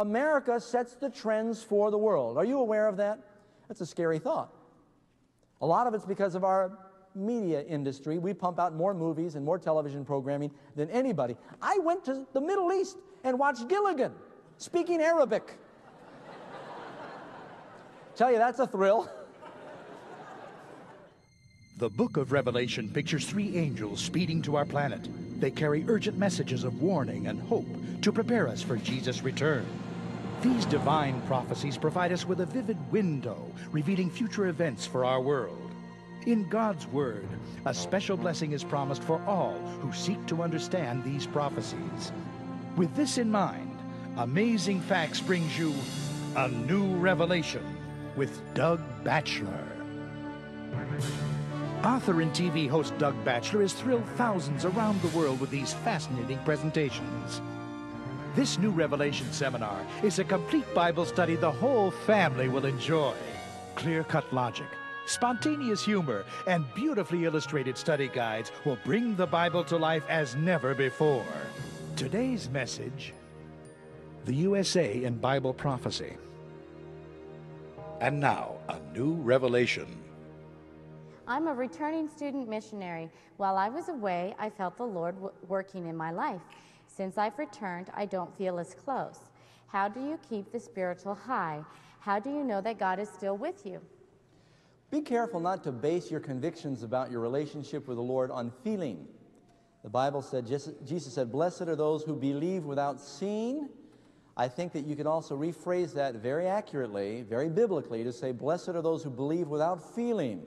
America sets the trends for the world. Are you aware of that? That's a scary thought. A lot of it's because of our media industry. We pump out more movies and more television programming than anybody. I went to the Middle East and watched Gilligan speaking Arabic. Tell you, that's a thrill. The book of Revelation pictures three angels speeding to our planet. They carry urgent messages of warning and hope to prepare us for Jesus' return. These divine prophecies provide us with a vivid window revealing future events for our world. In God's Word, a special blessing is promised for all who seek to understand these prophecies. With this in mind, Amazing Facts brings you A New Revelation with Doug Batchelor. Author and TV host Doug Batchelor has thrilled thousands around the world with these fascinating presentations. This new Revelation seminar is a complete Bible study the whole family will enjoy. Clear cut logic, spontaneous humor, and beautifully illustrated study guides will bring the Bible to life as never before. Today's message the USA in Bible prophecy. And now, a new revelation. I'm a returning student missionary. While I was away, I felt the Lord working in my life. Since I've returned, I don't feel as close. How do you keep the spiritual high? How do you know that God is still with you? Be careful not to base your convictions about your relationship with the Lord on feeling. The Bible said, Jesus said, Blessed are those who believe without seeing. I think that you can also rephrase that very accurately, very biblically, to say, Blessed are those who believe without feeling.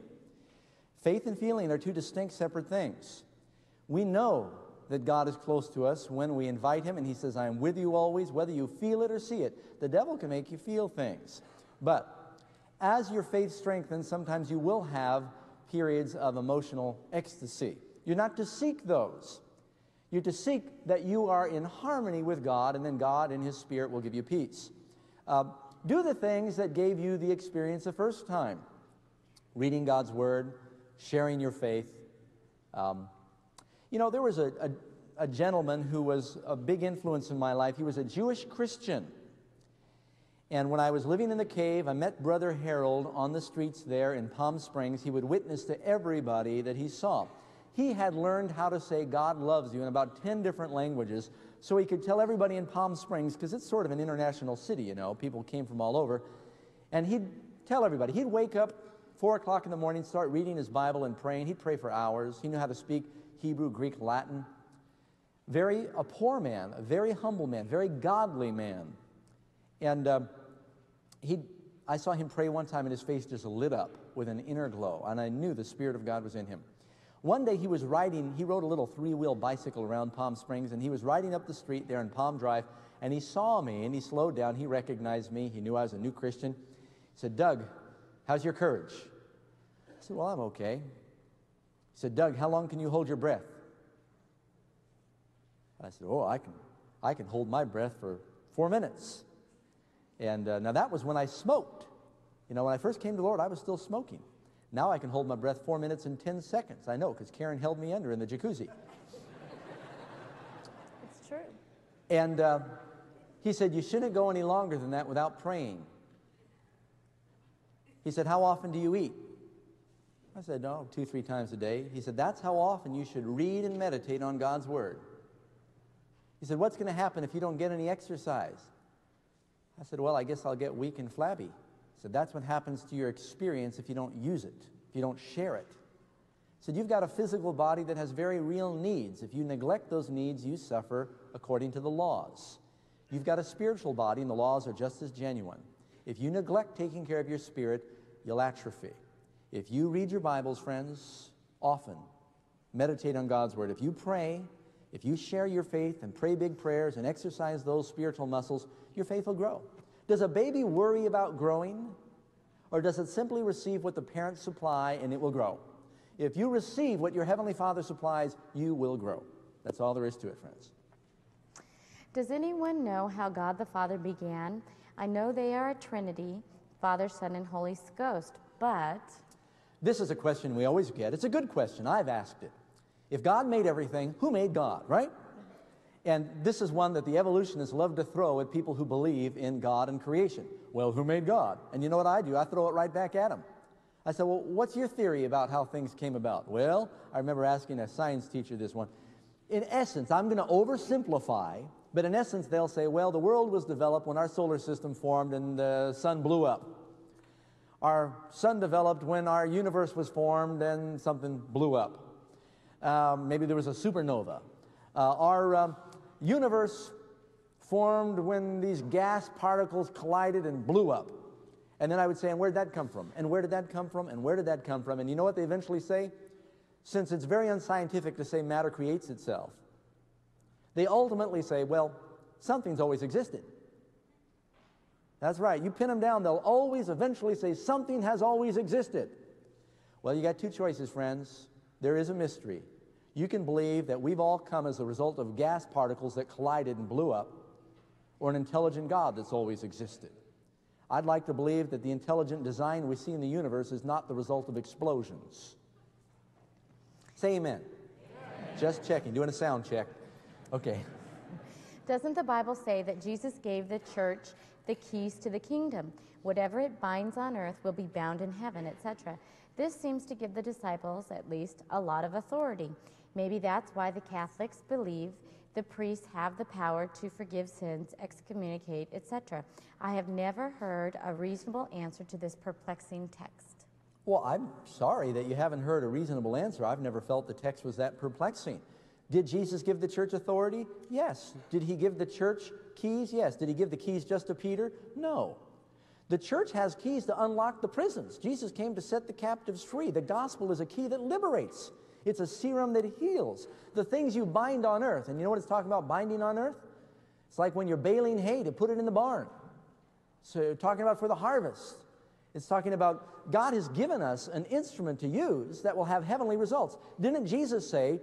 Faith and feeling are two distinct, separate things. We know that God is close to us when we invite Him, and He says, I am with you always, whether you feel it or see it. The devil can make you feel things. But as your faith strengthens, sometimes you will have periods of emotional ecstasy. You're not to seek those. You're to seek that you are in harmony with God, and then God in His Spirit will give you peace. Uh, do the things that gave you the experience the first time reading God's Word, sharing your faith. Um, you know, there was a, a, a gentleman who was a big influence in my life. He was a Jewish Christian. And when I was living in the cave, I met Brother Harold on the streets there in Palm Springs. He would witness to everybody that he saw. He had learned how to say God loves you in about 10 different languages so he could tell everybody in Palm Springs, because it's sort of an international city, you know, people came from all over. And he'd tell everybody. He'd wake up Four o'clock in the morning, start reading his Bible and praying. He'd pray for hours. He knew how to speak Hebrew, Greek, Latin. Very a poor man, a very humble man, very godly man. And uh, he, I saw him pray one time, and his face just lit up with an inner glow, and I knew the Spirit of God was in him. One day he was riding, he rode a little three wheel bicycle around Palm Springs, and he was riding up the street there in Palm Drive, and he saw me, and he slowed down. He recognized me. He knew I was a new Christian. He said, Doug, how's your courage? I said, Well, I'm okay. He said, Doug, how long can you hold your breath? I said, Oh, I can, I can hold my breath for four minutes. And uh, now that was when I smoked. You know, when I first came to the Lord, I was still smoking. Now I can hold my breath four minutes and 10 seconds. I know, because Karen held me under in the jacuzzi. It's true. And uh, he said, You shouldn't go any longer than that without praying. He said, How often do you eat? I said, No, two, three times a day. He said, That's how often you should read and meditate on God's Word. He said, What's going to happen if you don't get any exercise? I said, Well, I guess I'll get weak and flabby. He said, That's what happens to your experience if you don't use it, if you don't share it. He said, You've got a physical body that has very real needs. If you neglect those needs, you suffer according to the laws. You've got a spiritual body, and the laws are just as genuine. If you neglect taking care of your spirit, you'll atrophy. If you read your Bibles, friends, often, meditate on God's Word, if you pray, if you share your faith and pray big prayers and exercise those spiritual muscles, your faith will grow. Does a baby worry about growing? Or does it simply receive what the parents supply and it will grow? If you receive what your Heavenly Father supplies, you will grow. That's all there is to it, friends. Does anyone know how God the Father began? I know they are a Trinity, Father, Son, and Holy Ghost, but this is a question we always get. It's a good question. I've asked it. If God made everything, who made God, right? And this is one that the evolutionists love to throw at people who believe in God and creation. Well, who made God? And you know what I do? I throw it right back at them. I said, Well, what's your theory about how things came about? Well, I remember asking a science teacher this one. In essence, I'm going to oversimplify, but in essence, they'll say, Well, the world was developed when our solar system formed and the sun blew up. Our sun developed when our universe was formed and something blew up. Um, maybe there was a supernova. Uh, our um, universe formed when these gas particles collided and blew up. And then I would say, and where did that come from? And where did that come from? And where did that come from? And you know what they eventually say? Since it's very unscientific to say matter creates itself, they ultimately say, well, something's always existed. That's right. You pin them down, they'll always eventually say something has always existed. Well, you got two choices, friends. There is a mystery. You can believe that we've all come as a result of gas particles that collided and blew up, or an intelligent God that's always existed. I'd like to believe that the intelligent design we see in the universe is not the result of explosions. Say amen. amen. Just checking, doing a sound check. Okay. Doesn't the Bible say that Jesus gave the church the keys to the kingdom? Whatever it binds on earth will be bound in heaven, etc. This seems to give the disciples, at least, a lot of authority. Maybe that's why the Catholics believe the priests have the power to forgive sins, excommunicate, etc. I have never heard a reasonable answer to this perplexing text. Well, I'm sorry that you haven't heard a reasonable answer. I've never felt the text was that perplexing. Did Jesus give the church authority? Yes. Did he give the church keys? Yes. Did he give the keys just to Peter? No. The church has keys to unlock the prisons. Jesus came to set the captives free. The gospel is a key that liberates. It's a serum that heals. The things you bind on earth, and you know what it's talking about binding on earth? It's like when you're baling hay to put it in the barn. So, talking about for the harvest. It's talking about God has given us an instrument to use that will have heavenly results. Didn't Jesus say,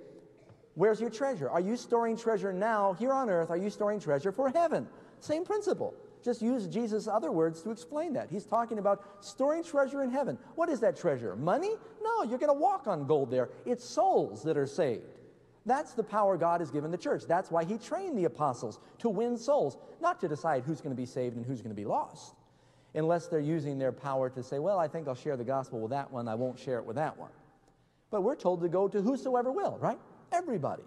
Where's your treasure? Are you storing treasure now here on earth? Are you storing treasure for heaven? Same principle. Just use Jesus' other words to explain that. He's talking about storing treasure in heaven. What is that treasure? Money? No, you're going to walk on gold there. It's souls that are saved. That's the power God has given the church. That's why He trained the apostles to win souls, not to decide who's going to be saved and who's going to be lost, unless they're using their power to say, well, I think I'll share the gospel with that one, I won't share it with that one. But we're told to go to whosoever will, right? Everybody.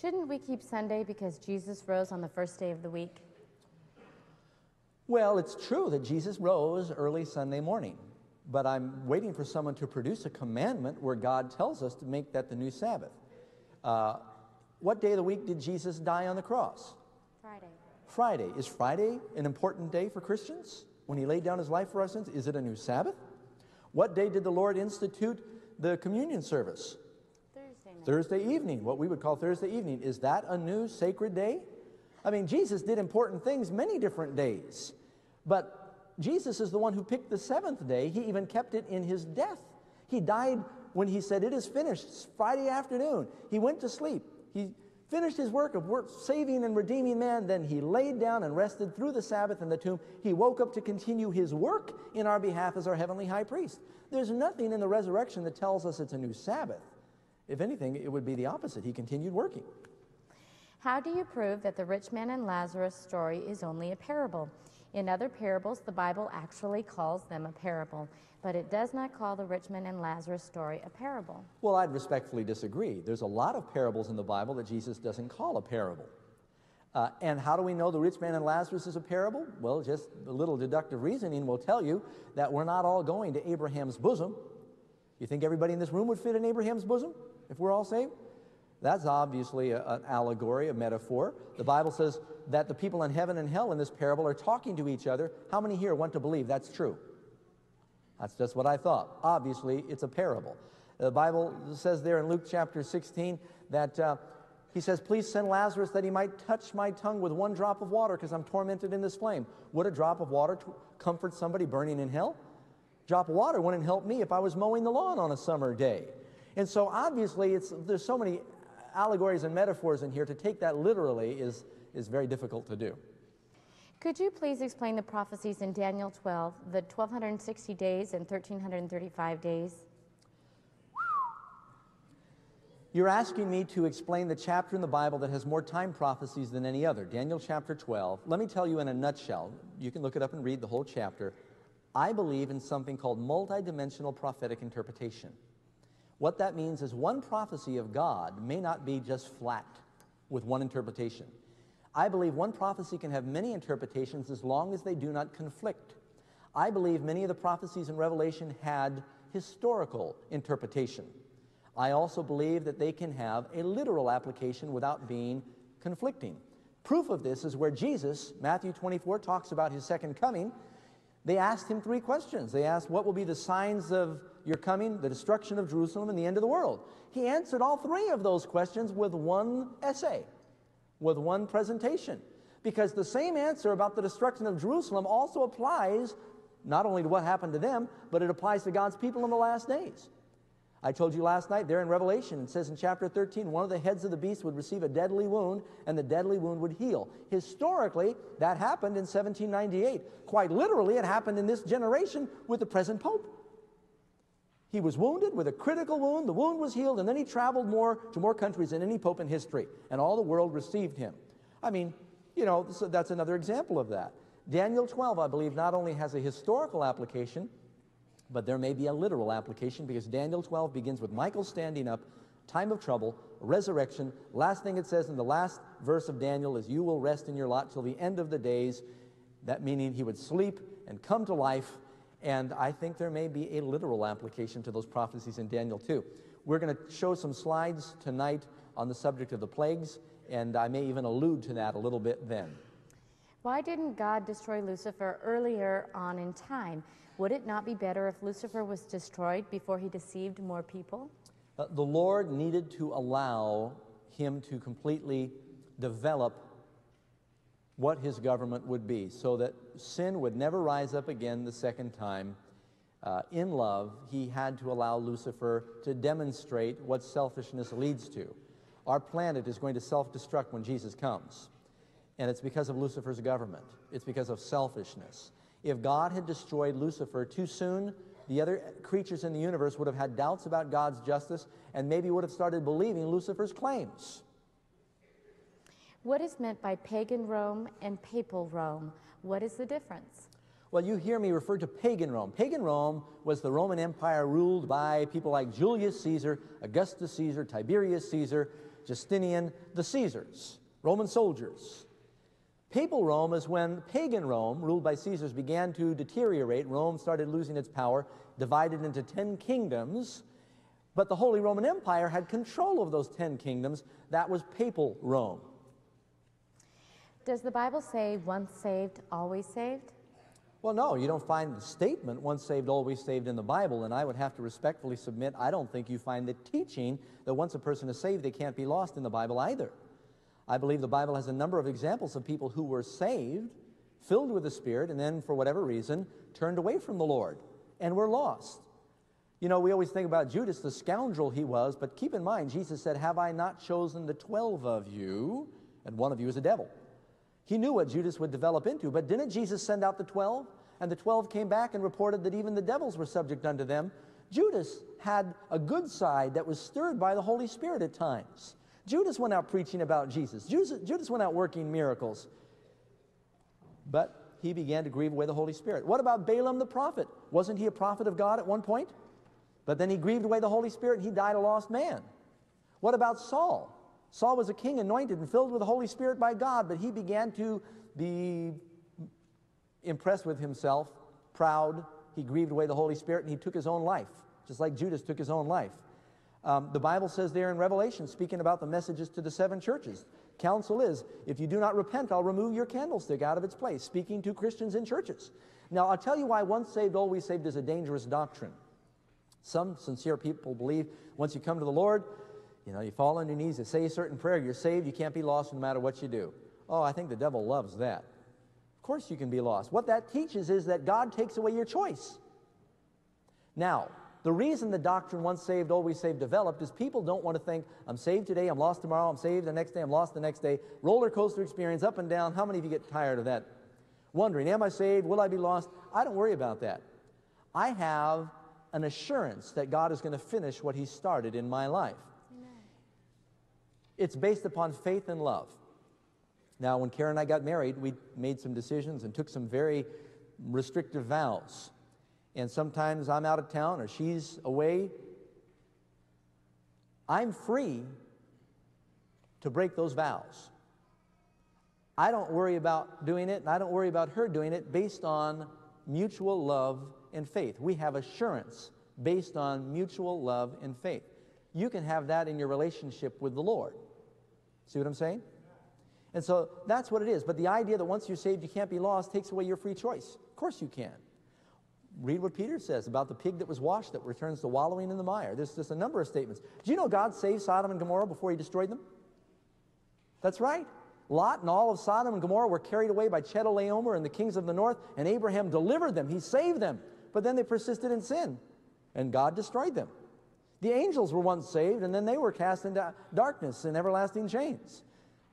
Shouldn't we keep Sunday because Jesus rose on the first day of the week? Well, it's true that Jesus rose early Sunday morning, but I'm waiting for someone to produce a commandment where God tells us to make that the new Sabbath. Uh, what day of the week did Jesus die on the cross? Friday. Friday. Is Friday an important day for Christians? When he laid down his life for our sins, is it a new Sabbath? What day did the Lord institute the communion service? Thursday evening, what we would call Thursday evening. Is that a new sacred day? I mean, Jesus did important things many different days. But Jesus is the one who picked the seventh day. He even kept it in his death. He died when he said, It is finished, Friday afternoon. He went to sleep. He finished his work of work, saving and redeeming man. Then he laid down and rested through the Sabbath in the tomb. He woke up to continue his work in our behalf as our heavenly high priest. There's nothing in the resurrection that tells us it's a new Sabbath. If anything, it would be the opposite. He continued working. How do you prove that the rich man and Lazarus story is only a parable? In other parables, the Bible actually calls them a parable, but it does not call the rich man and Lazarus story a parable. Well, I'd respectfully disagree. There's a lot of parables in the Bible that Jesus doesn't call a parable. Uh, and how do we know the rich man and Lazarus is a parable? Well, just a little deductive reasoning will tell you that we're not all going to Abraham's bosom. You think everybody in this room would fit in Abraham's bosom if we're all saved? That's obviously a, an allegory, a metaphor. The Bible says that the people in heaven and hell in this parable are talking to each other. How many here want to believe that's true? That's just what I thought. Obviously, it's a parable. The Bible says there in Luke chapter 16 that uh, he says, Please send Lazarus that he might touch my tongue with one drop of water because I'm tormented in this flame. Would a drop of water comfort somebody burning in hell? Drop of water wouldn't help me if I was mowing the lawn on a summer day. And so obviously, it's, there's so many allegories and metaphors in here, to take that literally is, is very difficult to do. Could you please explain the prophecies in Daniel 12, the 1260 days and 1335 days? You're asking me to explain the chapter in the Bible that has more time prophecies than any other, Daniel chapter 12. Let me tell you in a nutshell. You can look it up and read the whole chapter. I believe in something called multidimensional prophetic interpretation. What that means is one prophecy of God may not be just flat with one interpretation. I believe one prophecy can have many interpretations as long as they do not conflict. I believe many of the prophecies in Revelation had historical interpretation. I also believe that they can have a literal application without being conflicting. Proof of this is where Jesus, Matthew 24, talks about his second coming. They asked him three questions. They asked, What will be the signs of your coming, the destruction of Jerusalem, and the end of the world? He answered all three of those questions with one essay, with one presentation. Because the same answer about the destruction of Jerusalem also applies not only to what happened to them, but it applies to God's people in the last days. I told you last night there in Revelation, it says in chapter 13, one of the heads of the beast would receive a deadly wound, and the deadly wound would heal. Historically, that happened in 1798. Quite literally, it happened in this generation with the present Pope. He was wounded with a critical wound, the wound was healed, and then he traveled more to more countries than any Pope in history, and all the world received him. I mean, you know, so that's another example of that. Daniel 12, I believe, not only has a historical application, but there may be a literal application because Daniel 12 begins with Michael standing up, time of trouble, resurrection. Last thing it says in the last verse of Daniel is, You will rest in your lot till the end of the days. That meaning he would sleep and come to life. And I think there may be a literal application to those prophecies in Daniel 2. We're going to show some slides tonight on the subject of the plagues, and I may even allude to that a little bit then. Why didn't God destroy Lucifer earlier on in time? Would it not be better if Lucifer was destroyed before he deceived more people? Uh, the Lord needed to allow him to completely develop what his government would be so that sin would never rise up again the second time. Uh, in love, he had to allow Lucifer to demonstrate what selfishness leads to. Our planet is going to self destruct when Jesus comes. And it's because of Lucifer's government, it's because of selfishness. If God had destroyed Lucifer too soon, the other creatures in the universe would have had doubts about God's justice and maybe would have started believing Lucifer's claims. What is meant by pagan Rome and papal Rome? What is the difference? Well, you hear me refer to pagan Rome. Pagan Rome was the Roman Empire ruled by people like Julius Caesar, Augustus Caesar, Tiberius Caesar, Justinian, the Caesars, Roman soldiers. Papal Rome is when pagan Rome, ruled by Caesars, began to deteriorate. Rome started losing its power, divided into 10 kingdoms. But the Holy Roman Empire had control of those 10 kingdoms. That was Papal Rome. Does the Bible say once saved, always saved? Well, no, you don't find the statement once saved, always saved in the Bible. And I would have to respectfully submit, I don't think you find the teaching that once a person is saved, they can't be lost in the Bible either. I believe the Bible has a number of examples of people who were saved, filled with the Spirit, and then, for whatever reason, turned away from the Lord and were lost. You know, we always think about Judas, the scoundrel he was, but keep in mind, Jesus said, Have I not chosen the 12 of you? And one of you is a devil. He knew what Judas would develop into, but didn't Jesus send out the 12? And the 12 came back and reported that even the devils were subject unto them. Judas had a good side that was stirred by the Holy Spirit at times. Judas went out preaching about Jesus. Judas went out working miracles. But he began to grieve away the Holy Spirit. What about Balaam the prophet? Wasn't he a prophet of God at one point? But then he grieved away the Holy Spirit and he died a lost man. What about Saul? Saul was a king anointed and filled with the Holy Spirit by God, but he began to be impressed with himself, proud. He grieved away the Holy Spirit and he took his own life, just like Judas took his own life. Um, the Bible says there in Revelation, speaking about the messages to the seven churches, counsel is, if you do not repent, I'll remove your candlestick out of its place, speaking to Christians in churches. Now, I'll tell you why once saved, always saved is a dangerous doctrine. Some sincere people believe once you come to the Lord, you know, you fall on your knees, you say a certain prayer, you're saved, you can't be lost no matter what you do. Oh, I think the devil loves that. Of course you can be lost. What that teaches is that God takes away your choice. Now, the reason the doctrine once saved, always saved developed is people don't want to think, I'm saved today, I'm lost tomorrow, I'm saved the next day, I'm lost the next day. Roller coaster experience, up and down. How many of you get tired of that? Wondering, am I saved? Will I be lost? I don't worry about that. I have an assurance that God is going to finish what He started in my life. It's based upon faith and love. Now, when Karen and I got married, we made some decisions and took some very restrictive vows. And sometimes I'm out of town or she's away. I'm free to break those vows. I don't worry about doing it, and I don't worry about her doing it based on mutual love and faith. We have assurance based on mutual love and faith. You can have that in your relationship with the Lord. See what I'm saying? And so that's what it is. But the idea that once you're saved, you can't be lost takes away your free choice. Of course you can. Read what Peter says about the pig that was washed that returns to wallowing in the mire. There's just a number of statements. Do you know God saved Sodom and Gomorrah before he destroyed them? That's right. Lot and all of Sodom and Gomorrah were carried away by Chedorlaomer and the kings of the north, and Abraham delivered them. He saved them. But then they persisted in sin, and God destroyed them. The angels were once saved, and then they were cast into darkness and everlasting chains.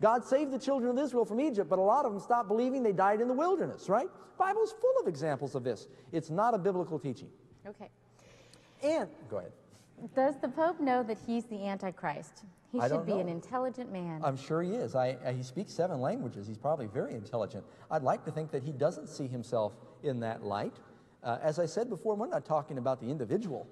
God saved the children of Israel from Egypt, but a lot of them stopped believing. They died in the wilderness, right? The Bible's full of examples of this. It's not a biblical teaching. Okay. And, go ahead. Does the Pope know that he's the Antichrist? He I should be an intelligent man. I'm sure he is. I, I- he speaks seven languages. He's probably very intelligent. I'd like to think that he doesn't see himself in that light. Uh, as I said before, we're not talking about the individual.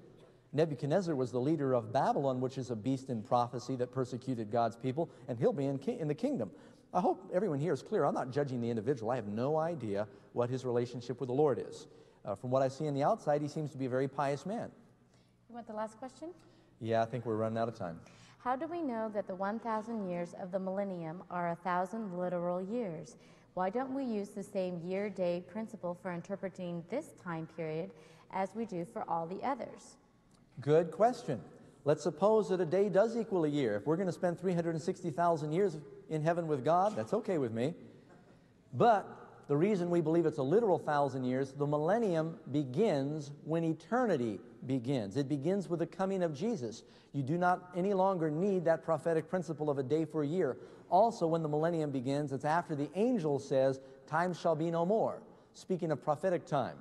Nebuchadnezzar was the leader of Babylon, which is a beast in prophecy that persecuted God's people, and he'll be in, ki- in the kingdom. I hope everyone here is clear. I'm not judging the individual. I have no idea what his relationship with the Lord is. Uh, from what I see on the outside, he seems to be a very pious man. You want the last question? Yeah, I think we're running out of time. How do we know that the 1,000 years of the millennium are a thousand literal years? Why don't we use the same year day principle for interpreting this time period as we do for all the others? Good question. Let's suppose that a day does equal a year. If we're going to spend 360,000 years in heaven with God, that's okay with me. But the reason we believe it's a literal thousand years, the millennium begins when eternity begins. It begins with the coming of Jesus. You do not any longer need that prophetic principle of a day for a year. Also, when the millennium begins, it's after the angel says, Time shall be no more, speaking of prophetic time.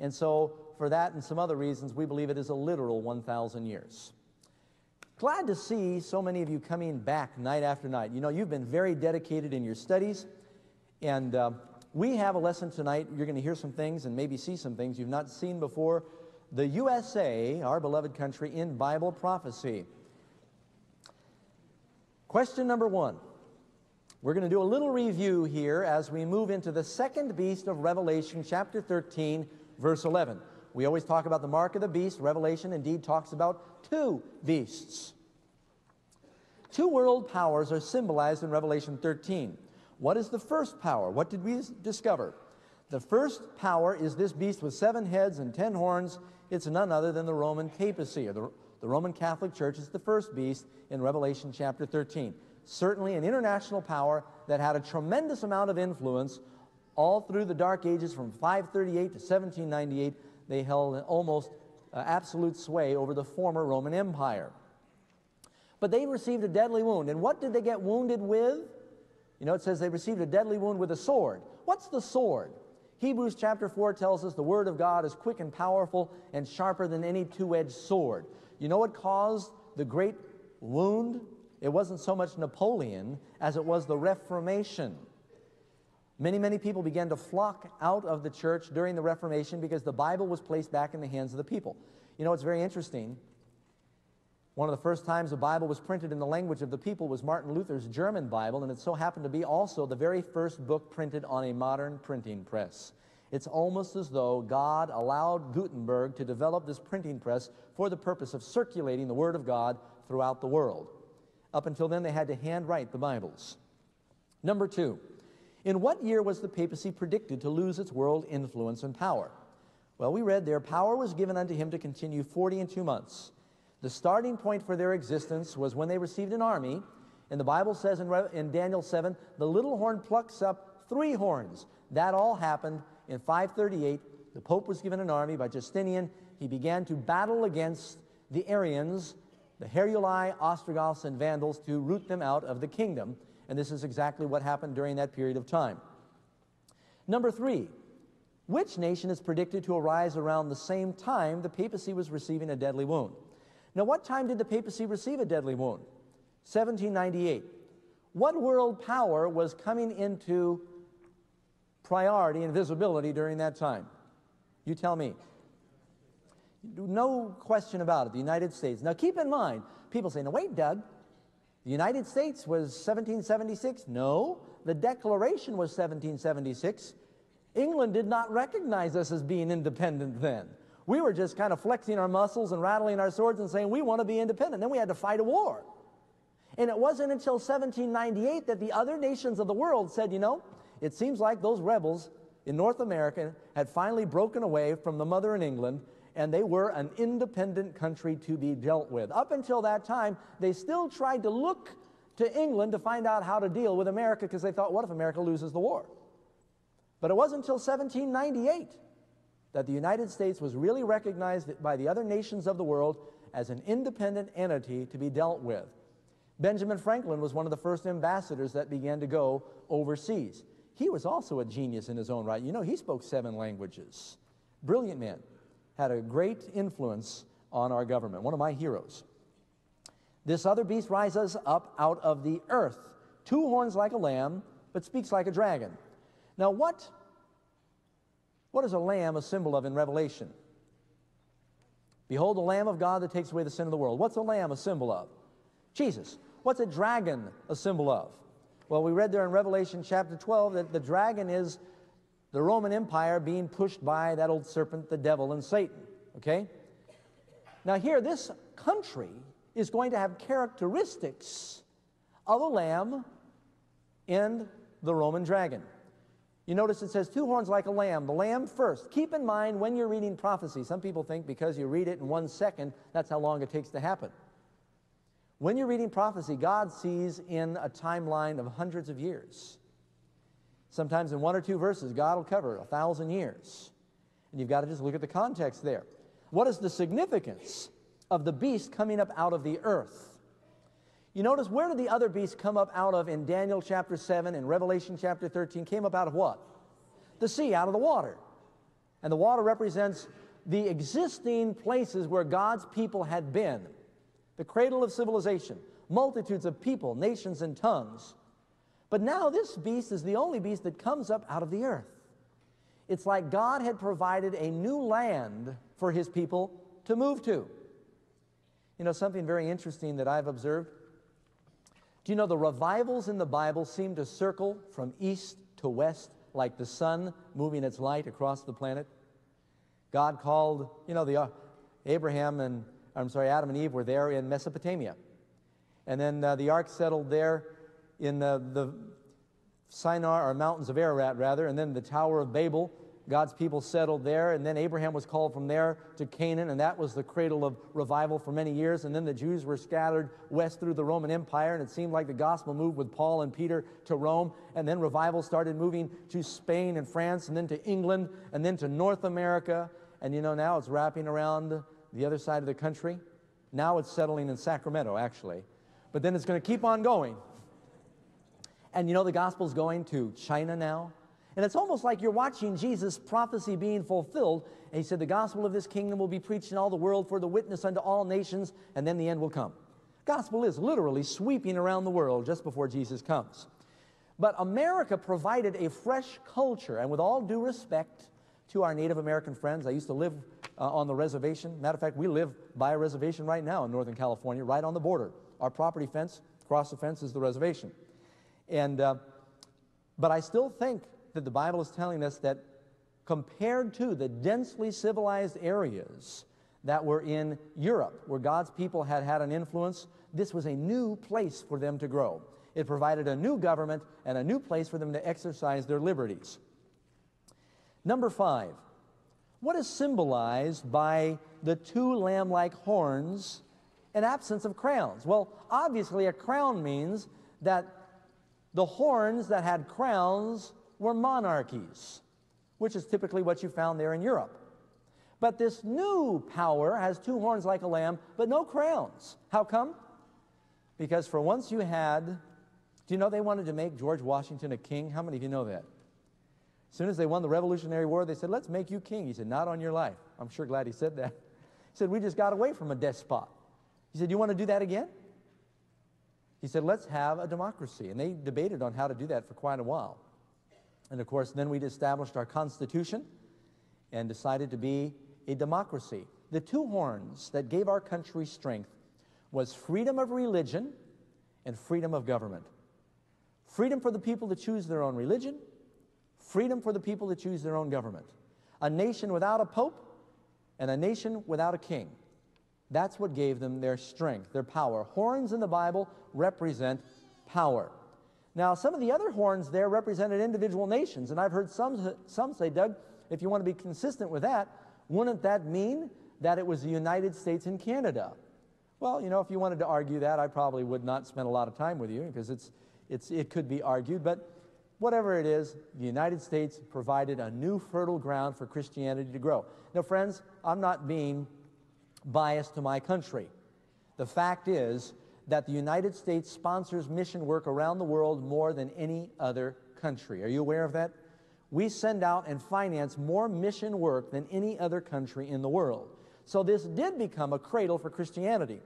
And so, for that and some other reasons, we believe it is a literal 1,000 years. Glad to see so many of you coming back night after night. You know, you've been very dedicated in your studies, and uh, we have a lesson tonight. You're going to hear some things and maybe see some things you've not seen before. The USA, our beloved country, in Bible prophecy. Question number one. We're going to do a little review here as we move into the second beast of Revelation, chapter 13, verse 11. We always talk about the mark of the beast. Revelation indeed talks about two beasts. Two world powers are symbolized in Revelation 13. What is the first power? What did we discover? The first power is this beast with seven heads and ten horns. It's none other than the Roman papacy, or the, the Roman Catholic Church is the first beast in Revelation chapter 13. Certainly an international power that had a tremendous amount of influence all through the Dark Ages from 538 to 1798. They held an almost uh, absolute sway over the former Roman Empire. But they received a deadly wound. And what did they get wounded with? You know, it says they received a deadly wound with a sword. What's the sword? Hebrews chapter 4 tells us the word of God is quick and powerful and sharper than any two edged sword. You know what caused the great wound? It wasn't so much Napoleon as it was the Reformation. Many, many people began to flock out of the church during the Reformation because the Bible was placed back in the hands of the people. You know, it's very interesting. One of the first times the Bible was printed in the language of the people was Martin Luther's German Bible, and it so happened to be also the very first book printed on a modern printing press. It's almost as though God allowed Gutenberg to develop this printing press for the purpose of circulating the Word of God throughout the world. Up until then, they had to handwrite the Bibles. Number two, in what year was the papacy predicted to lose its world influence and power? Well, we read there, power was given unto him to continue 40 and two months. The starting point for their existence was when they received an army, and the Bible says in, Re- in Daniel 7, the little horn plucks up three horns. That all happened in 538. The Pope was given an army by Justinian. He began to battle against the Arians, the Heruli, Ostrogoths, and Vandals to root them out of the kingdom. And this is exactly what happened during that period of time. Number three, which nation is predicted to arise around the same time the papacy was receiving a deadly wound? Now, what time did the papacy receive a deadly wound? 1798. What world power was coming into priority and visibility during that time? You tell me. No question about it, the United States. Now keep in mind, people say, now wait, Doug, the United States was 1776? No, the Declaration was 1776. England did not recognize us as being independent then. We were just kind of flexing our muscles and rattling our swords and saying, we want to be independent. Then we had to fight a war. And it wasn't until 1798 that the other nations of the world said, you know, it seems like those rebels in North America had finally broken away from the mother in England and they were an independent country to be dealt with. Up until that time, they still tried to look to England to find out how to deal with America because they thought, what if America loses the war? But it wasn't until 1798 that the United States was really recognized by the other nations of the world as an independent entity to be dealt with. Benjamin Franklin was one of the first ambassadors that began to go overseas. He was also a genius in his own right. You know, he spoke seven languages. Brilliant man. Had a great influence on our government. One of my heroes. This other beast rises up out of the earth, two horns like a lamb, but speaks like a dragon. Now, what, what is a lamb a symbol of in Revelation? Behold, the Lamb of God that takes away the sin of the world. What's a lamb a symbol of? Jesus. What's a dragon a symbol of? Well, we read there in Revelation chapter 12 that the dragon is the Roman Empire being pushed by that old serpent, the devil, and Satan. Okay? Now, here, this country is going to have characteristics of a lamb and the Roman dragon. You notice it says two horns like a lamb, the lamb first. Keep in mind when you're reading prophecy, some people think because you read it in one second, that's how long it takes to happen. When you're reading prophecy, God sees in a timeline of hundreds of years. Sometimes in one or two verses, God will cover a thousand years. And you've got to just look at the context there. What is the significance of the beast coming up out of the earth? You notice where did the other beast come up out of in Daniel chapter 7 and Revelation chapter 13? Came up out of what? The sea, out of the water. And the water represents the existing places where God's people had been the cradle of civilization, multitudes of people, nations, and tongues. But now this beast is the only beast that comes up out of the earth. It's like God had provided a new land for his people to move to. You know, something very interesting that I've observed. Do you know the revivals in the Bible seem to circle from east to west like the sun moving its light across the planet? God called, you know, the uh, Abraham and I'm sorry, Adam and Eve were there in Mesopotamia. And then uh, the ark settled there in uh, the Sinai, or mountains of Ararat, rather, and then the Tower of Babel. God's people settled there, and then Abraham was called from there to Canaan, and that was the cradle of revival for many years. And then the Jews were scattered west through the Roman Empire, and it seemed like the gospel moved with Paul and Peter to Rome. And then revival started moving to Spain and France, and then to England, and then to North America. And you know, now it's wrapping around the other side of the country. Now it's settling in Sacramento, actually. But then it's going to keep on going. And you know, the gospel's going to China now. And it's almost like you're watching Jesus' prophecy being fulfilled. And he said, The gospel of this kingdom will be preached in all the world for the witness unto all nations, and then the end will come. Gospel is literally sweeping around the world just before Jesus comes. But America provided a fresh culture, and with all due respect to our Native American friends, I used to live uh, on the reservation. Matter of fact, we live by a reservation right now in Northern California, right on the border. Our property fence, across the fence, is the reservation. And, uh, but I still think that the Bible is telling us that compared to the densely civilized areas that were in Europe, where God's people had had an influence, this was a new place for them to grow. It provided a new government and a new place for them to exercise their liberties. Number five, what is symbolized by the two lamb like horns and absence of crowns? Well, obviously, a crown means that the horns that had crowns were monarchies, which is typically what you found there in Europe. But this new power has two horns like a lamb, but no crowns. How come? Because for once you had, do you know they wanted to make George Washington a king? How many of you know that? As soon as they won the Revolutionary War, they said, Let's make you king. He said, Not on your life. I'm sure glad he said that. He said, We just got away from a despot. He said, You want to do that again? He said, let's have a democracy. And they debated on how to do that for quite a while. And of course, then we established our Constitution and decided to be a democracy. The two horns that gave our country strength was freedom of religion and freedom of government. Freedom for the people to choose their own religion, freedom for the people to choose their own government. A nation without a pope and a nation without a king. That's what gave them their strength, their power. Horns in the Bible represent power. Now, some of the other horns there represented individual nations, and I've heard some, some say, Doug, if you want to be consistent with that, wouldn't that mean that it was the United States and Canada? Well, you know, if you wanted to argue that, I probably would not spend a lot of time with you because it's, it's, it could be argued. But whatever it is, the United States provided a new fertile ground for Christianity to grow. Now, friends, I'm not being biased to my country. The fact is that the United States sponsors mission work around the world more than any other country. Are you aware of that? We send out and finance more mission work than any other country in the world. So this did become a cradle for Christianity.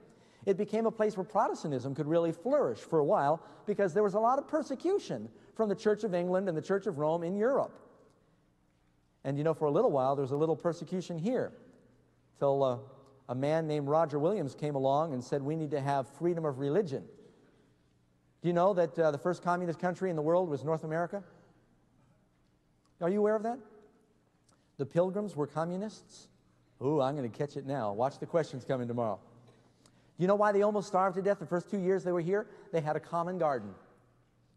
It became a place where Protestantism could really flourish for a while because there was a lot of persecution from the Church of England and the Church of Rome in Europe. And you know, for a little while, there was a little persecution here till uh, a man named Roger Williams came along and said, We need to have freedom of religion. Do you know that uh, the first communist country in the world was North America? Are you aware of that? The pilgrims were communists? Ooh, I'm going to catch it now. Watch the questions coming tomorrow. Do you know why they almost starved to death the first two years they were here? They had a common garden.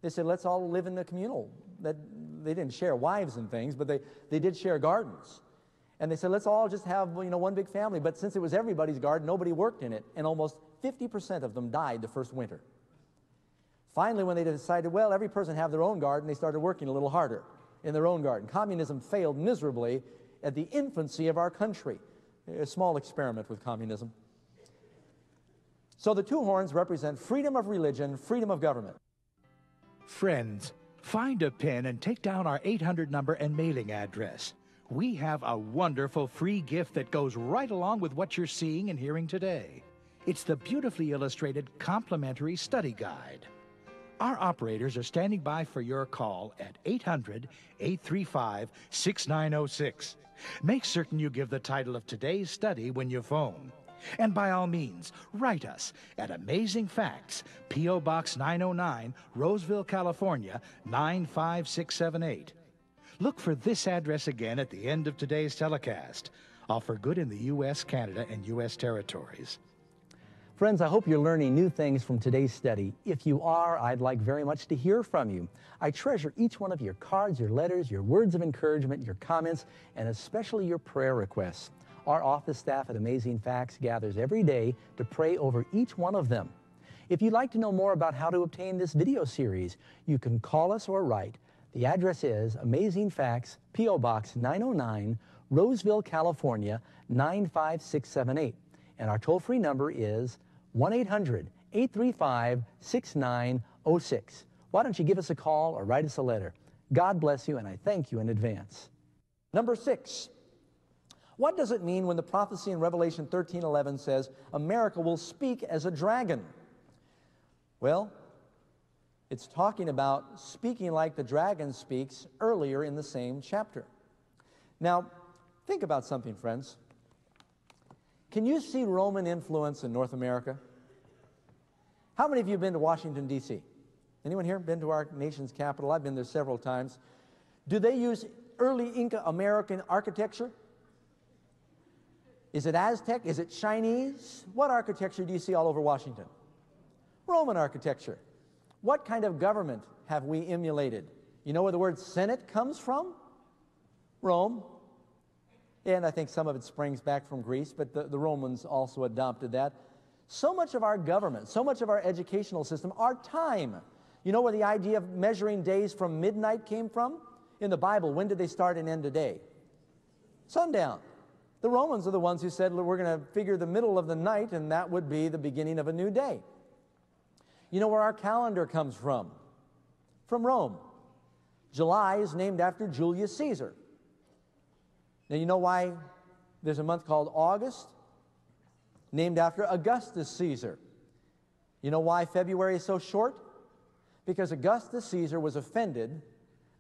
They said, let's all live in the communal. That, they didn't share wives and things, but they, they did share gardens. And they said, let's all just have, you know, one big family. But since it was everybody's garden, nobody worked in it. And almost 50% of them died the first winter. Finally, when they decided, well, every person have their own garden, they started working a little harder in their own garden. Communism failed miserably at the infancy of our country. A small experiment with communism. So the two horns represent freedom of religion, freedom of government. Friends, find a pen and take down our 800 number and mailing address we have a wonderful free gift that goes right along with what you're seeing and hearing today. It's the beautifully illustrated complimentary study guide. Our operators are standing by for your call at 800 835 6906. Make certain you give the title of today's study when you phone. And by all means, write us at Amazing Facts, P.O. Box 909, Roseville, California 95678. Look for this address again at the end of today's telecast. All for good in the U.S., Canada, and U.S. territories. Friends, I hope you're learning new things from today's study. If you are, I'd like very much to hear from you. I treasure each one of your cards, your letters, your words of encouragement, your comments, and especially your prayer requests. Our office staff at Amazing Facts gathers every day to pray over each one of them. If you'd like to know more about how to obtain this video series, you can call us or write the address is Amazing Facts, P.O. Box 909, Roseville, California 95678. And our toll free number is 1 800 835 6906. Why don't you give us a call or write us a letter? God bless you, and I thank you in advance. Number six, what does it mean when the prophecy in Revelation 13 11 says, America will speak as a dragon? Well, it's talking about speaking like the dragon speaks earlier in the same chapter. Now, think about something, friends. Can you see Roman influence in North America? How many of you have been to Washington, D.C.? Anyone here been to our nation's capital? I've been there several times. Do they use early Inca American architecture? Is it Aztec? Is it Chinese? What architecture do you see all over Washington? Roman architecture. What kind of government have we emulated? You know where the word Senate comes from? Rome. And I think some of it springs back from Greece, but the, the Romans also adopted that. So much of our government, so much of our educational system, our time. You know where the idea of measuring days from midnight came from? In the Bible, when did they start and end a day? Sundown. The Romans are the ones who said, we're going to figure the middle of the night, and that would be the beginning of a new day. You know where our calendar comes from? From Rome. July is named after Julius Caesar. Now, you know why there's a month called August? Named after Augustus Caesar. You know why February is so short? Because Augustus Caesar was offended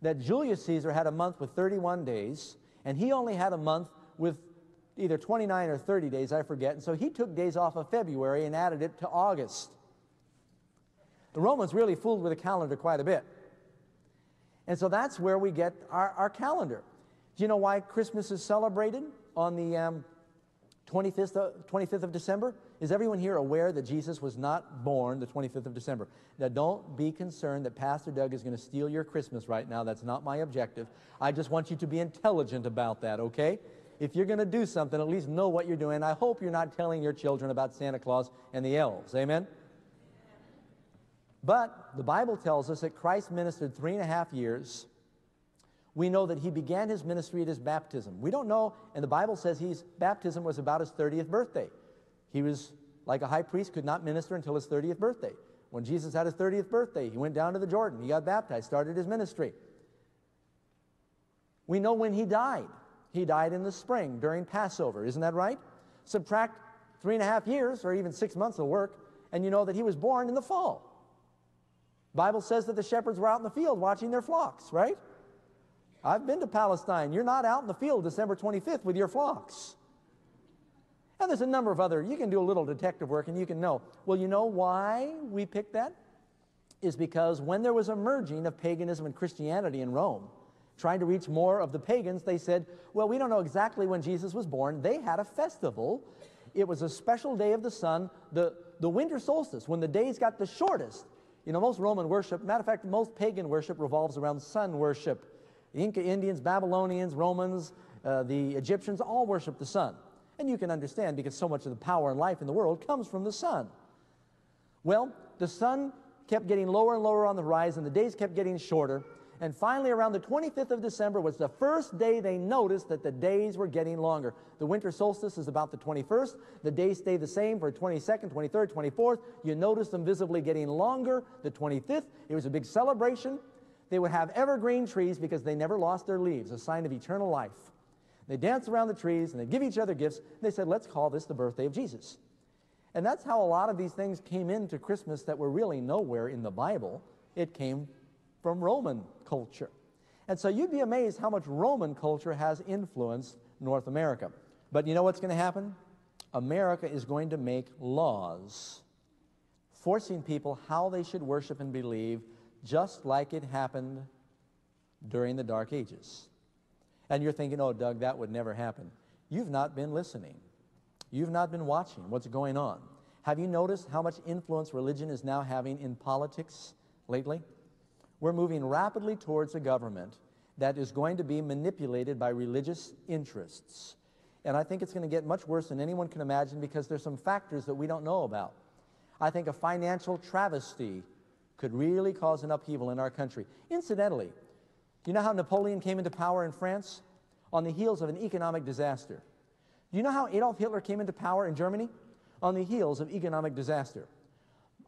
that Julius Caesar had a month with 31 days, and he only had a month with either 29 or 30 days, I forget. And so he took days off of February and added it to August. The Romans really fooled with the calendar quite a bit. And so that's where we get our, our calendar. Do you know why Christmas is celebrated on the um, 25th, of, 25th of December? Is everyone here aware that Jesus was not born the 25th of December? Now, don't be concerned that Pastor Doug is going to steal your Christmas right now. That's not my objective. I just want you to be intelligent about that, okay? If you're going to do something, at least know what you're doing. I hope you're not telling your children about Santa Claus and the elves. Amen? But the Bible tells us that Christ ministered three and a half years. We know that he began his ministry at his baptism. We don't know, and the Bible says his baptism was about his 30th birthday. He was like a high priest, could not minister until his 30th birthday. When Jesus had his 30th birthday, he went down to the Jordan. He got baptized, started his ministry. We know when he died. He died in the spring during Passover. Isn't that right? Subtract three and a half years or even six months of work, and you know that he was born in the fall. Bible says that the shepherds were out in the field watching their flocks, right? I've been to Palestine. You're not out in the field December 25th with your flocks. And there's a number of other, you can do a little detective work and you can know. Well, you know why we picked that? Is because when there was a merging of paganism and Christianity in Rome, trying to reach more of the pagans, they said, well, we don't know exactly when Jesus was born. They had a festival. It was a special day of the sun, the, the winter solstice, when the days got the shortest. You know, most Roman worship, matter of fact, most pagan worship revolves around sun worship. The Inca Indians, Babylonians, Romans, uh, the Egyptians all worship the sun. And you can understand because so much of the power and life in the world comes from the sun. Well, the sun kept getting lower and lower on the horizon, the days kept getting shorter, and finally, around the 25th of December was the first day they noticed that the days were getting longer. The winter solstice is about the 21st. The days stay the same for 22nd, 23rd, 24th. You notice them visibly getting longer. The 25th, it was a big celebration. They would have evergreen trees because they never lost their leaves, a sign of eternal life. They danced around the trees and they give each other gifts. They said, let's call this the birthday of Jesus. And that's how a lot of these things came into Christmas that were really nowhere in the Bible. It came from Roman culture. And so you'd be amazed how much Roman culture has influenced North America. But you know what's going to happen? America is going to make laws forcing people how they should worship and believe, just like it happened during the Dark Ages. And you're thinking, oh, Doug, that would never happen. You've not been listening. You've not been watching what's going on. Have you noticed how much influence religion is now having in politics lately? We're moving rapidly towards a government that is going to be manipulated by religious interests. And I think it's going to get much worse than anyone can imagine because there's some factors that we don't know about. I think a financial travesty could really cause an upheaval in our country. Incidentally, you know how Napoleon came into power in France? On the heels of an economic disaster. Do you know how Adolf Hitler came into power in Germany? On the heels of economic disaster.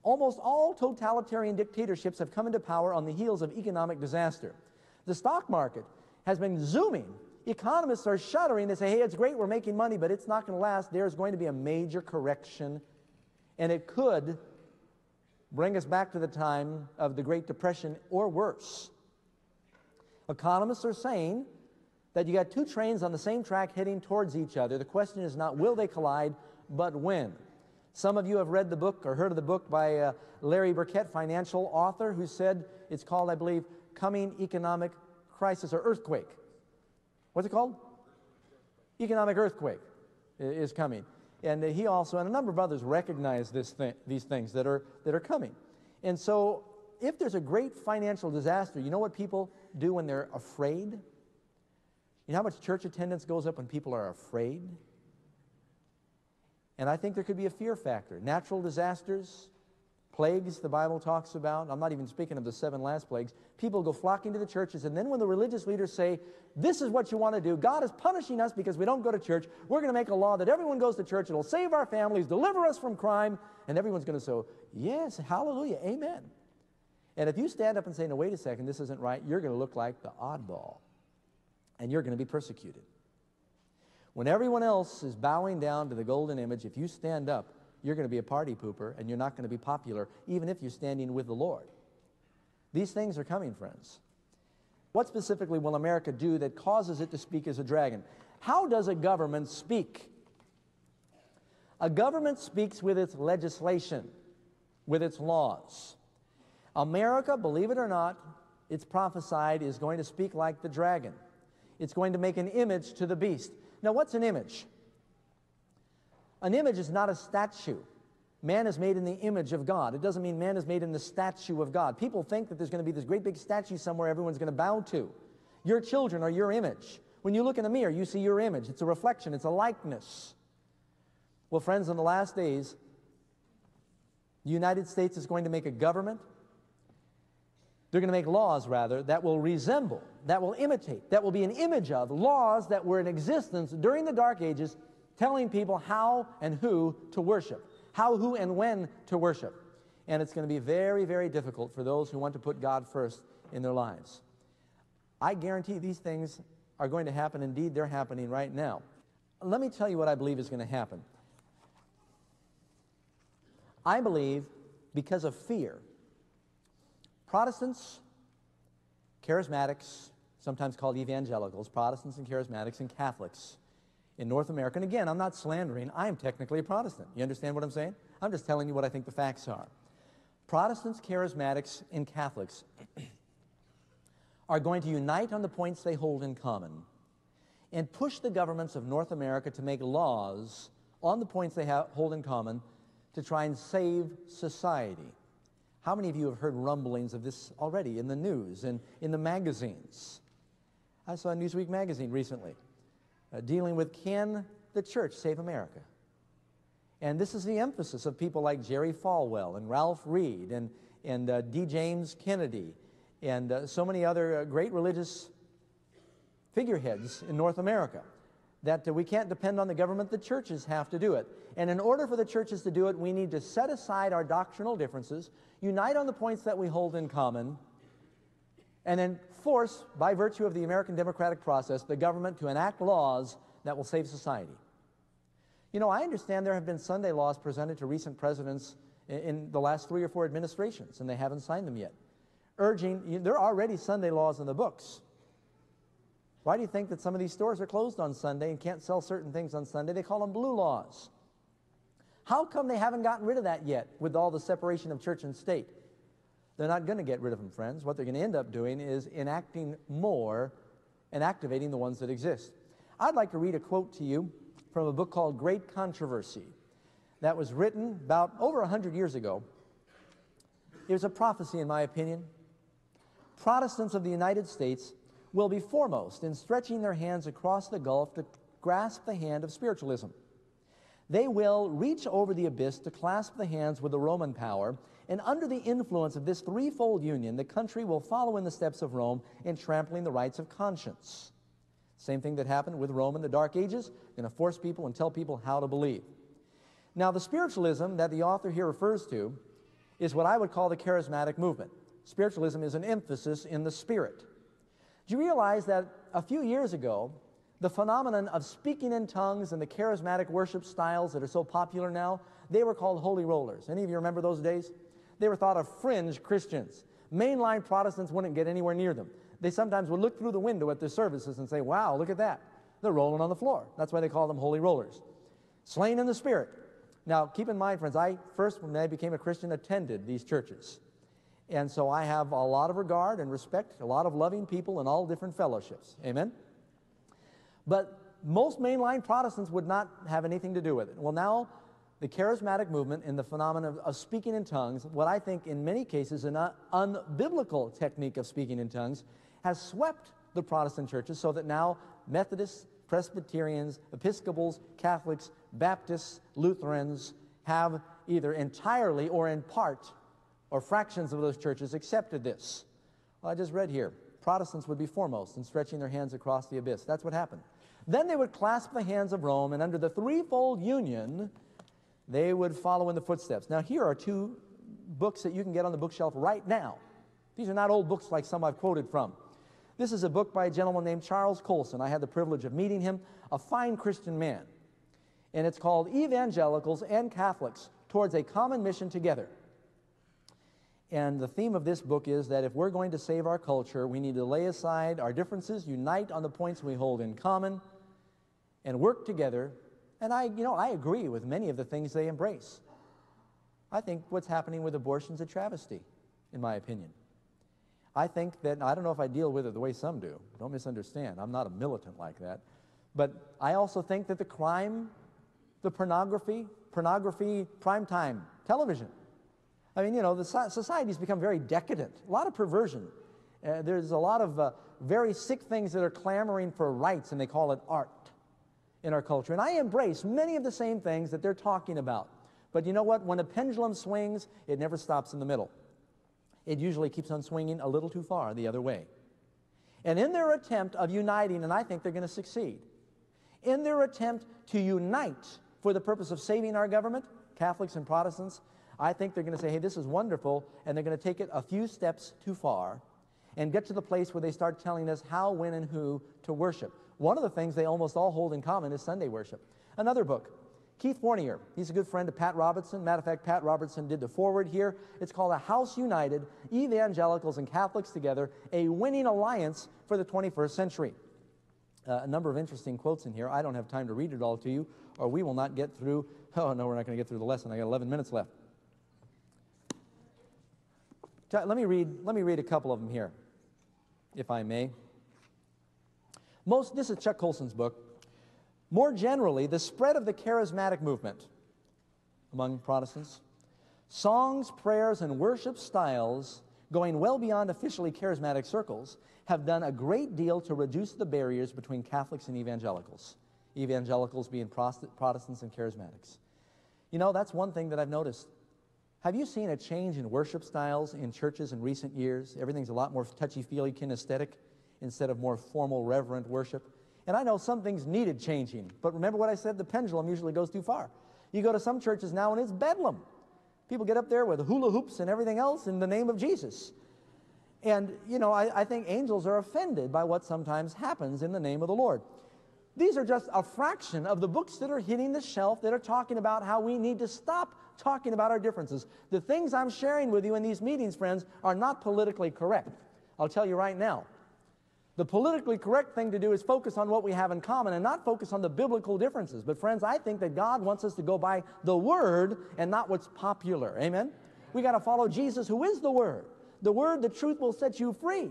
Almost all totalitarian dictatorships have come into power on the heels of economic disaster. The stock market has been zooming. Economists are shuddering. They say, hey, it's great, we're making money, but it's not going to last. There's going to be a major correction, and it could bring us back to the time of the Great Depression or worse. Economists are saying that you got two trains on the same track heading towards each other. The question is not will they collide, but when. Some of you have read the book or heard of the book by uh, Larry Burkett, financial author, who said it's called, I believe, Coming Economic Crisis or Earthquake. What's it called? Economic Earthquake is coming. And he also, and a number of others, recognize this thing, these things that are, that are coming. And so, if there's a great financial disaster, you know what people do when they're afraid? You know how much church attendance goes up when people are afraid? And I think there could be a fear factor. Natural disasters, plagues the Bible talks about. I'm not even speaking of the seven last plagues. People go flocking to the churches, and then when the religious leaders say, This is what you want to do, God is punishing us because we don't go to church, we're going to make a law that everyone goes to church, it'll save our families, deliver us from crime, and everyone's going to say, Yes, hallelujah, amen. And if you stand up and say, No, wait a second, this isn't right, you're going to look like the oddball, and you're going to be persecuted. When everyone else is bowing down to the golden image, if you stand up, you're going to be a party pooper and you're not going to be popular, even if you're standing with the Lord. These things are coming, friends. What specifically will America do that causes it to speak as a dragon? How does a government speak? A government speaks with its legislation, with its laws. America, believe it or not, it's prophesied is going to speak like the dragon. It's going to make an image to the beast. Now, what's an image? An image is not a statue. Man is made in the image of God. It doesn't mean man is made in the statue of God. People think that there's going to be this great big statue somewhere everyone's going to bow to. Your children are your image. When you look in a mirror, you see your image. It's a reflection, it's a likeness. Well, friends, in the last days, the United States is going to make a government. They're going to make laws, rather, that will resemble, that will imitate, that will be an image of laws that were in existence during the Dark Ages, telling people how and who to worship how, who, and when to worship. And it's going to be very, very difficult for those who want to put God first in their lives. I guarantee these things are going to happen. Indeed, they're happening right now. Let me tell you what I believe is going to happen. I believe because of fear, Protestants, charismatics, sometimes called evangelicals, Protestants and charismatics, and Catholics in North America. And again, I'm not slandering. I am technically a Protestant. You understand what I'm saying? I'm just telling you what I think the facts are. Protestants, charismatics, and Catholics are going to unite on the points they hold in common and push the governments of North America to make laws on the points they hold in common to try and save society. How many of you have heard rumblings of this already in the news and in the magazines? I saw a Newsweek magazine recently uh, dealing with can the church save America? And this is the emphasis of people like Jerry Falwell and Ralph Reed and, and uh, D. James Kennedy and uh, so many other uh, great religious figureheads in North America. That we can't depend on the government, the churches have to do it. And in order for the churches to do it, we need to set aside our doctrinal differences, unite on the points that we hold in common, and then force, by virtue of the American democratic process, the government to enact laws that will save society. You know, I understand there have been Sunday laws presented to recent presidents in the last three or four administrations, and they haven't signed them yet, urging, there are already Sunday laws in the books. Why do you think that some of these stores are closed on Sunday and can't sell certain things on Sunday? They call them blue laws. How come they haven't gotten rid of that yet with all the separation of church and state? They're not going to get rid of them, friends. What they're going to end up doing is enacting more and activating the ones that exist. I'd like to read a quote to you from a book called Great Controversy that was written about over 100 years ago. It was a prophecy, in my opinion. Protestants of the United States will be foremost in stretching their hands across the gulf to grasp the hand of spiritualism. They will reach over the abyss to clasp the hands with the Roman power and under the influence of this threefold union, the country will follow in the steps of Rome in trampling the rights of conscience. Same thing that happened with Rome in the Dark Ages, going to force people and tell people how to believe. Now, the spiritualism that the author here refers to is what I would call the charismatic movement. Spiritualism is an emphasis in the spirit. Do you realize that a few years ago, the phenomenon of speaking in tongues and the charismatic worship styles that are so popular now, they were called holy rollers. Any of you remember those days? They were thought of fringe Christians. Mainline Protestants wouldn't get anywhere near them. They sometimes would look through the window at their services and say, Wow, look at that. They're rolling on the floor. That's why they call them holy rollers. Slain in the Spirit. Now, keep in mind, friends, I first, when I became a Christian, attended these churches. And so I have a lot of regard and respect, a lot of loving people in all different fellowships. Amen? But most mainline Protestants would not have anything to do with it. Well, now the charismatic movement and the phenomenon of, speaking in tongues, what I think in many cases an uh, unbiblical technique of speaking in tongues, has swept the Protestant churches so that now Methodists, Presbyterians, Episcopals, Catholics, Baptists, Lutherans have either entirely or in part or fractions of those churches accepted this. Well, I just read here Protestants would be foremost in stretching their hands across the abyss. That's what happened. Then they would clasp the hands of Rome, and under the threefold union, they would follow in the footsteps. Now, here are two books that you can get on the bookshelf right now. These are not old books like some I've quoted from. This is a book by a gentleman named Charles Colson. I had the privilege of meeting him, a fine Christian man. And it's called Evangelicals and Catholics Towards a Common Mission Together. And the theme of this book is that if we're going to save our culture, we need to lay aside our differences, unite on the points we hold in common, and work together. And I, you know, I agree with many of the things they embrace. I think what's happening with abortion is a travesty, in my opinion. I think that, I don't know if I deal with it the way some do. Don't misunderstand. I'm not a militant like that. But I also think that the crime, the pornography, pornography, primetime television, I mean, you know, the society's become very decadent, a lot of perversion. Uh, there's a lot of uh, very sick things that are clamoring for rights, and they call it art in our culture. And I embrace many of the same things that they're talking about. But you know what? When a pendulum swings, it never stops in the middle. It usually keeps on swinging a little too far the other way. And in their attempt of uniting, and I think they're going to succeed, in their attempt to unite for the purpose of saving our government, Catholics and Protestants, I think they're going to say, hey, this is wonderful, and they're going to take it a few steps too far and get to the place where they start telling us how, when, and who to worship. One of the things they almost all hold in common is Sunday worship. Another book, Keith Fournier. He's a good friend of Pat Robertson. Matter of fact, Pat Robertson did the forward here. It's called A House United Evangelicals and Catholics Together, a winning alliance for the 21st century. Uh, a number of interesting quotes in here. I don't have time to read it all to you, or we will not get through. Oh, no, we're not going to get through the lesson. I got 11 minutes left. Let me read, let me read a couple of them here, if I may. Most, this is Chuck Colson's book. More generally, the spread of the charismatic movement among Protestants, songs, prayers, and worship styles going well beyond officially charismatic circles have done a great deal to reduce the barriers between Catholics and evangelicals, evangelicals being Protestants and charismatics. You know, that's one thing that I've noticed. Have you seen a change in worship styles in churches in recent years? Everything's a lot more touchy feely, kinesthetic instead of more formal, reverent worship. And I know some things needed changing, but remember what I said the pendulum usually goes too far. You go to some churches now and it's bedlam. People get up there with hula hoops and everything else in the name of Jesus. And, you know, I, I think angels are offended by what sometimes happens in the name of the Lord. These are just a fraction of the books that are hitting the shelf that are talking about how we need to stop talking about our differences. The things I'm sharing with you in these meetings, friends, are not politically correct. I'll tell you right now. The politically correct thing to do is focus on what we have in common and not focus on the biblical differences. But, friends, I think that God wants us to go by the Word and not what's popular. Amen? We got to follow Jesus, who is the Word. The Word, the truth will set you free.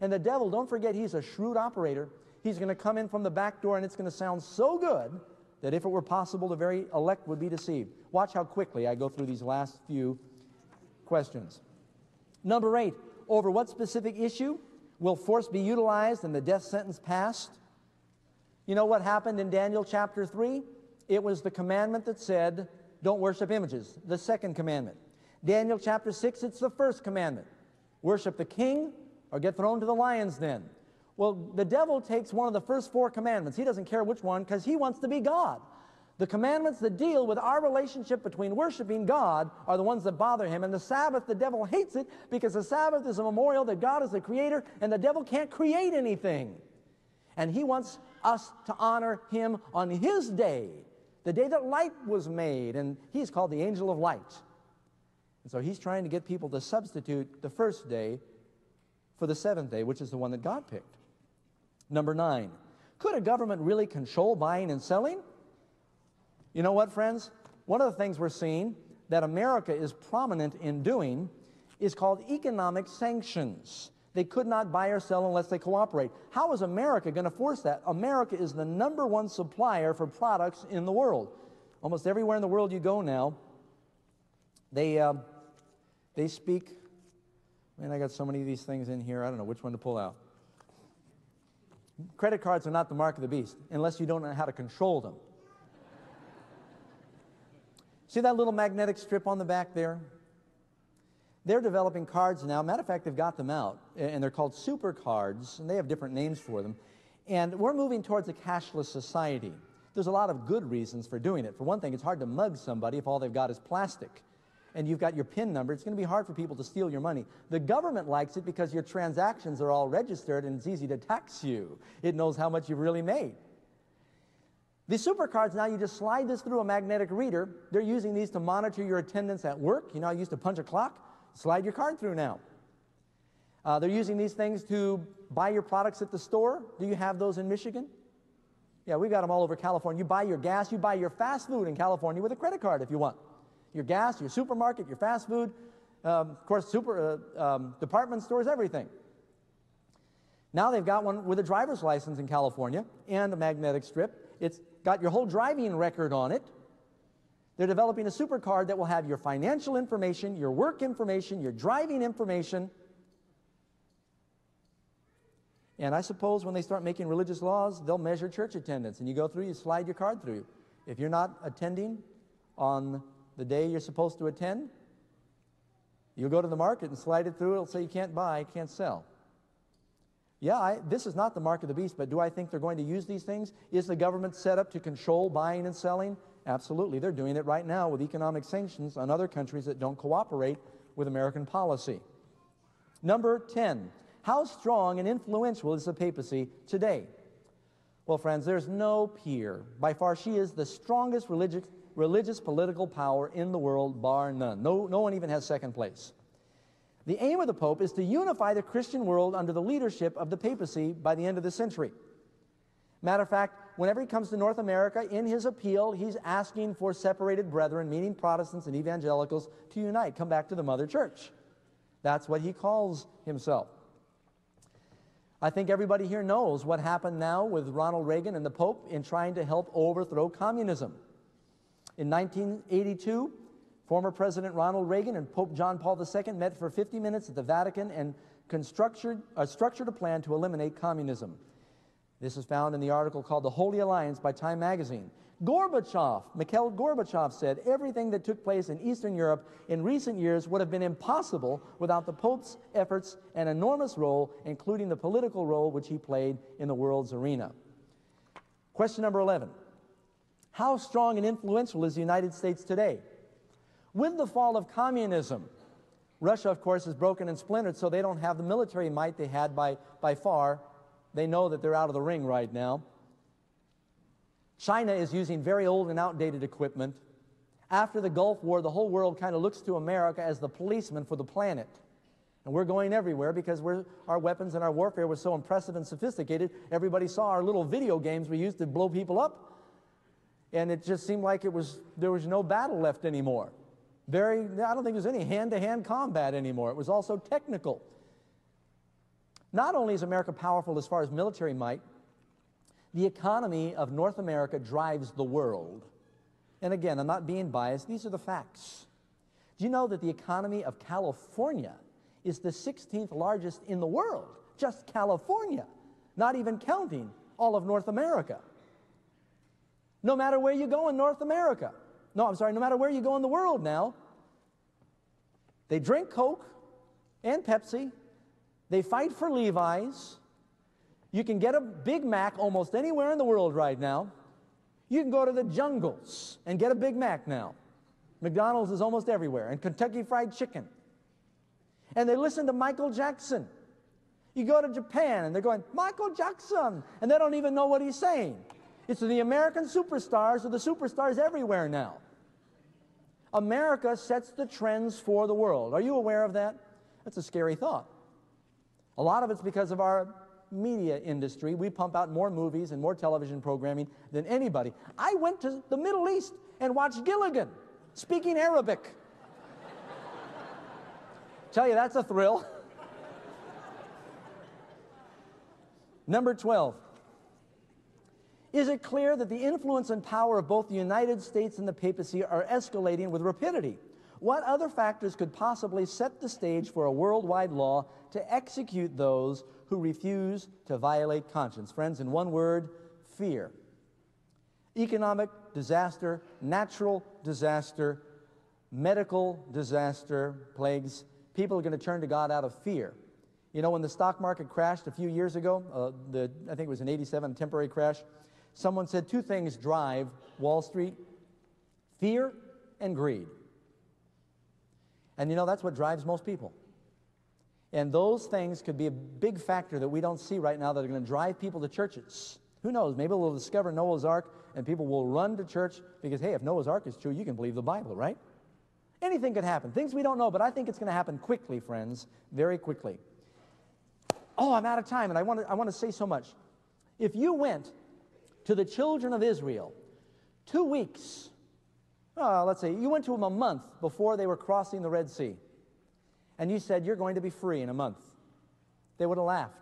And the devil, don't forget, he's a shrewd operator. He's going to come in from the back door and it's going to sound so good that if it were possible, the very elect would be deceived. Watch how quickly I go through these last few questions. Number eight, over what specific issue will force be utilized and the death sentence passed? You know what happened in Daniel chapter 3? It was the commandment that said, don't worship images, the second commandment. Daniel chapter 6, it's the first commandment. Worship the king or get thrown to the lions then. Well, the devil takes one of the first four commandments. He doesn't care which one because he wants to be God. The commandments that deal with our relationship between worshiping God are the ones that bother him. And the Sabbath, the devil hates it because the Sabbath is a memorial that God is the creator and the devil can't create anything. And he wants us to honor him on his day, the day that light was made. And he's called the angel of light. And so he's trying to get people to substitute the first day for the seventh day, which is the one that God picked. Number nine, could a government really control buying and selling? You know what, friends? One of the things we're seeing that America is prominent in doing is called economic sanctions. They could not buy or sell unless they cooperate. How is America going to force that? America is the number one supplier for products in the world. Almost everywhere in the world you go now, they, uh, they speak. Man, I got so many of these things in here, I don't know which one to pull out. Credit cards are not the mark of the beast unless you don't know how to control them. See that little magnetic strip on the back there? They're developing cards now. Matter of fact, they've got them out, and they're called super cards, and they have different names for them. And we're moving towards a cashless society. There's a lot of good reasons for doing it. For one thing, it's hard to mug somebody if all they've got is plastic and you've got your PIN number, it's going to be hard for people to steal your money. The government likes it because your transactions are all registered and it's easy to tax you. It knows how much you've really made. The supercards now, you just slide this through a magnetic reader. They're using these to monitor your attendance at work. You know, I used to punch a clock, slide your card through now. Uh, they're using these things to buy your products at the store. Do you have those in Michigan? Yeah, we got them all over California. You buy your gas, you buy your fast food in California with a credit card if you want. Your gas, your supermarket, your fast food, um, of course, super uh, um, department stores, everything. Now they've got one with a driver's license in California and a magnetic strip. It's got your whole driving record on it. They're developing a super card that will have your financial information, your work information, your driving information. And I suppose when they start making religious laws, they'll measure church attendance. And you go through, you slide your card through. If you're not attending on the day you're supposed to attend, you'll go to the market and slide it through. It'll say you can't buy, can't sell. Yeah, I, this is not the mark of the beast, but do I think they're going to use these things? Is the government set up to control buying and selling? Absolutely. They're doing it right now with economic sanctions on other countries that don't cooperate with American policy. Number 10. How strong and influential is the papacy today? Well, friends, there's no peer. By far, she is the strongest religious, religious political power in the world, bar none. No, no one even has second place. The aim of the Pope is to unify the Christian world under the leadership of the papacy by the end of the century. Matter of fact, whenever he comes to North America, in his appeal, he's asking for separated brethren, meaning Protestants and evangelicals, to unite, come back to the mother church. That's what he calls himself. I think everybody here knows what happened now with Ronald Reagan and the Pope in trying to help overthrow communism. In 1982, Former President Ronald Reagan and Pope John Paul II met for 50 minutes at the Vatican and constructed, uh, structured a plan to eliminate communism. This is found in the article called The Holy Alliance by Time magazine. Gorbachev, Mikhail Gorbachev said everything that took place in Eastern Europe in recent years would have been impossible without the Pope's efforts and enormous role, including the political role which he played in the world's arena. Question number 11 How strong and influential is the United States today? With the fall of communism, Russia, of course, is broken and splintered, so they don't have the military might they had by, by far. They know that they're out of the ring right now. China is using very old and outdated equipment. After the Gulf War, the whole world kind of looks to America as the policeman for the planet. And we're going everywhere because our weapons and our warfare was so impressive and sophisticated. Everybody saw our little video games we used to blow people up. And it just seemed like it was, there was no battle left anymore. Very, I don't think there's any hand to hand combat anymore. It was also technical. Not only is America powerful as far as military might, the economy of North America drives the world. And again, I'm not being biased, these are the facts. Do you know that the economy of California is the 16th largest in the world? Just California, not even counting all of North America. No matter where you go in North America, no, I'm sorry, no matter where you go in the world now, they drink Coke and Pepsi. They fight for Levi's. You can get a Big Mac almost anywhere in the world right now. You can go to the jungles and get a Big Mac now. McDonald's is almost everywhere, and Kentucky Fried Chicken. And they listen to Michael Jackson. You go to Japan and they're going, Michael Jackson, and they don't even know what he's saying. It's the American superstars or the superstars everywhere now. America sets the trends for the world. Are you aware of that? That's a scary thought. A lot of it's because of our media industry. We pump out more movies and more television programming than anybody. I went to the Middle East and watched Gilligan speaking Arabic. Tell you, that's a thrill. Number 12. Is it clear that the influence and power of both the United States and the papacy are escalating with rapidity? What other factors could possibly set the stage for a worldwide law to execute those who refuse to violate conscience? Friends, in one word, fear. Economic disaster, natural disaster, medical disaster, plagues. People are going to turn to God out of fear. You know, when the stock market crashed a few years ago, uh, the, I think it was an 87 temporary crash, Someone said two things drive Wall Street fear and greed. And you know, that's what drives most people. And those things could be a big factor that we don't see right now that are going to drive people to churches. Who knows? Maybe we'll discover Noah's Ark and people will run to church because, hey, if Noah's Ark is true, you can believe the Bible, right? Anything could happen. Things we don't know, but I think it's going to happen quickly, friends, very quickly. Oh, I'm out of time, and I want to, I want to say so much. If you went to the children of Israel two weeks, oh, let's say you went to them a month before they were crossing the Red Sea, and you said, You're going to be free in a month, they would have laughed.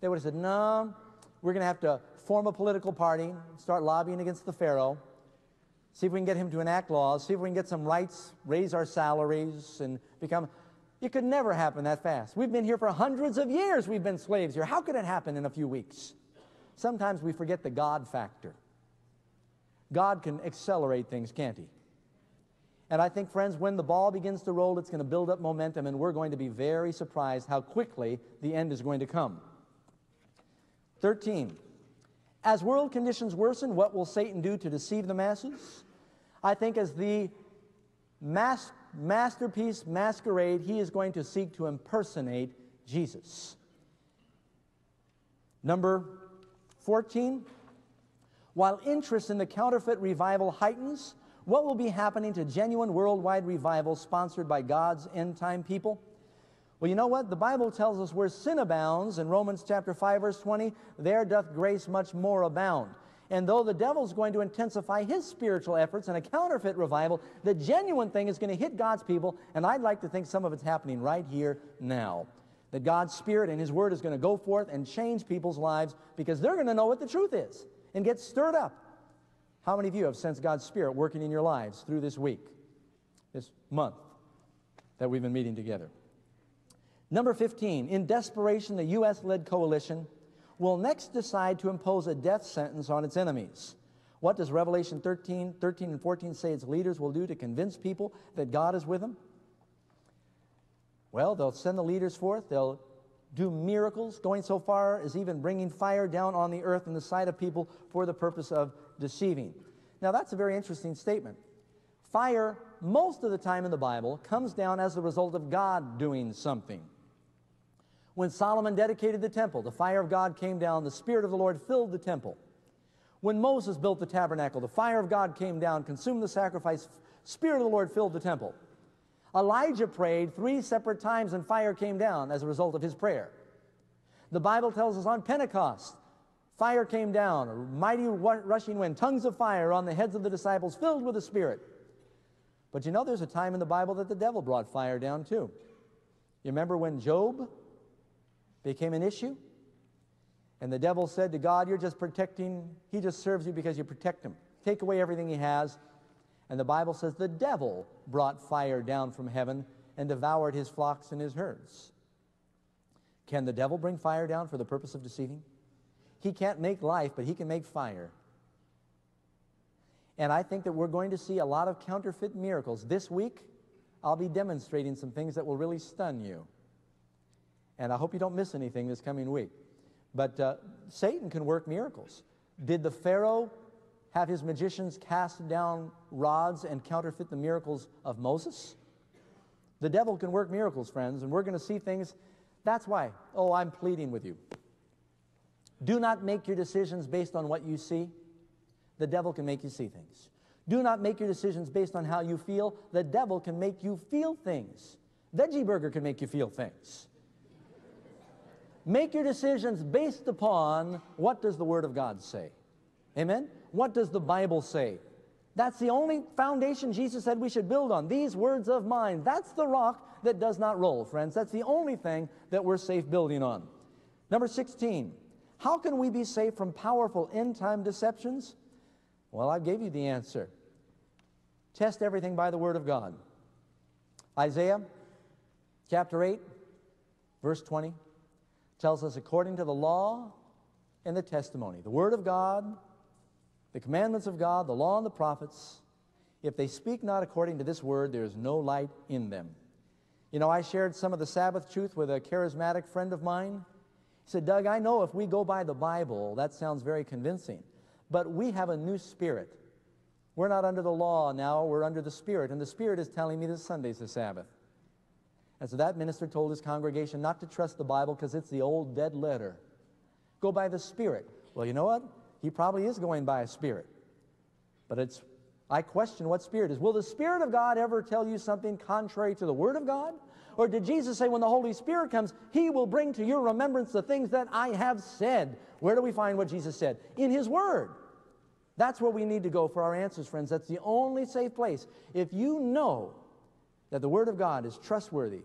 They would have said, No, we're going to have to form a political party, start lobbying against the Pharaoh, see if we can get him to enact laws, see if we can get some rights, raise our salaries, and become. It could never happen that fast. We've been here for hundreds of years, we've been slaves here. How could it happen in a few weeks? Sometimes we forget the God factor. God can accelerate things, can't He? And I think, friends, when the ball begins to roll, it's going to build up momentum, and we're going to be very surprised how quickly the end is going to come. 13. As world conditions worsen, what will Satan do to deceive the masses? I think as the mas- masterpiece masquerade, he is going to seek to impersonate Jesus. Number 14. While interest in the counterfeit revival heightens, what will be happening to genuine worldwide revival sponsored by God's end time people? Well, you know what? The Bible tells us where sin abounds in Romans chapter 5 verse 20, there doth grace much more abound. And though the devil's going to intensify his spiritual efforts in a counterfeit revival, the genuine thing is going to hit God's people, and I'd like to think some of it's happening right here now. That God's Spirit and His Word is going to go forth and change people's lives because they're going to know what the truth is and get stirred up. How many of you have sensed God's Spirit working in your lives through this week, this month that we've been meeting together? Number 15, in desperation, the U.S. led coalition will next decide to impose a death sentence on its enemies. What does Revelation 13, 13 and 14 say its leaders will do to convince people that God is with them? Well, they'll send the leaders forth, they'll do miracles, going so far as even bringing fire down on the earth in the sight of people for the purpose of deceiving. Now, that's a very interesting statement. Fire, most of the time in the Bible, comes down as a result of God doing something. When Solomon dedicated the temple, the fire of God came down, the Spirit of the Lord filled the temple. When Moses built the tabernacle, the fire of God came down, consumed the sacrifice, Spirit of the Lord filled the temple. Elijah prayed three separate times and fire came down as a result of his prayer. The Bible tells us on Pentecost, fire came down, a mighty rushing wind, tongues of fire on the heads of the disciples filled with the Spirit. But you know, there's a time in the Bible that the devil brought fire down too. You remember when Job became an issue. And the devil said to God, You're just protecting, he just serves you because you protect him. Take away everything he has. And the Bible says the devil brought fire down from heaven and devoured his flocks and his herds. Can the devil bring fire down for the purpose of deceiving? He can't make life, but he can make fire. And I think that we're going to see a lot of counterfeit miracles. This week, I'll be demonstrating some things that will really stun you. And I hope you don't miss anything this coming week. But uh, Satan can work miracles. Did the Pharaoh have his magicians cast down rods and counterfeit the miracles of Moses? The devil can work miracles, friends, and we're going to see things. That's why, oh, I'm pleading with you. Do not make your decisions based on what you see. The devil can make you see things. Do not make your decisions based on how you feel. The devil can make you feel things. Veggie Burger can make you feel things. Make your decisions based upon what does the Word of God say. Amen? What does the Bible say? That's the only foundation Jesus said we should build on. These words of mine. That's the rock that does not roll, friends. That's the only thing that we're safe building on. Number 16. How can we be safe from powerful end time deceptions? Well, I gave you the answer. Test everything by the Word of God. Isaiah chapter 8, verse 20 tells us according to the law and the testimony, the Word of God, the commandments of God, the law and the prophets, if they speak not according to this word, there is no light in them. You know, I shared some of the Sabbath truth with a charismatic friend of mine. He said, Doug, I know if we go by the Bible, that sounds very convincing, but we have a new spirit. We're not under the law now, we're under the Spirit, and the Spirit is telling me this Sunday's the Sabbath. And so that minister told his congregation not to trust the Bible because it's the old dead letter. Go by the Spirit. Well, you know what? He probably is going by a spirit. But it's, I question what spirit is. Will the Spirit of God ever tell you something contrary to the Word of God? Or did Jesus say when the Holy Spirit comes, He will bring to your remembrance the things that I have said? Where do we find what Jesus said? In His Word. That's where we need to go for our answers, friends. That's the only safe place. If you know that the Word of God is trustworthy,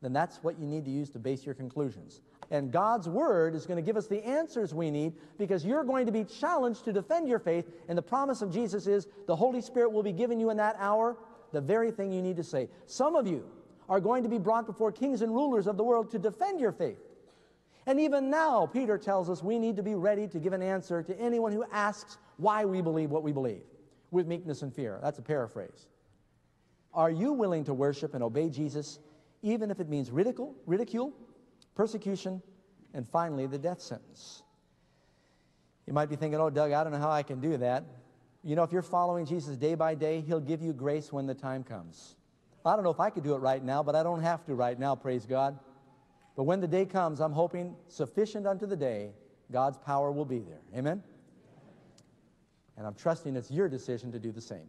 then that's what you need to use to base your conclusions. And God's Word is going to give us the answers we need because you're going to be challenged to defend your faith. And the promise of Jesus is the Holy Spirit will be given you in that hour the very thing you need to say. Some of you are going to be brought before kings and rulers of the world to defend your faith. And even now, Peter tells us we need to be ready to give an answer to anyone who asks why we believe what we believe with meekness and fear. That's a paraphrase. Are you willing to worship and obey Jesus even if it means ridicule, ridicule, persecution, and finally the death sentence? You might be thinking, oh, Doug, I don't know how I can do that. You know, if you're following Jesus day by day, He'll give you grace when the time comes. I don't know if I could do it right now, but I don't have to right now, praise God. But when the day comes, I'm hoping sufficient unto the day, God's power will be there. Amen? And I'm trusting it's your decision to do the same.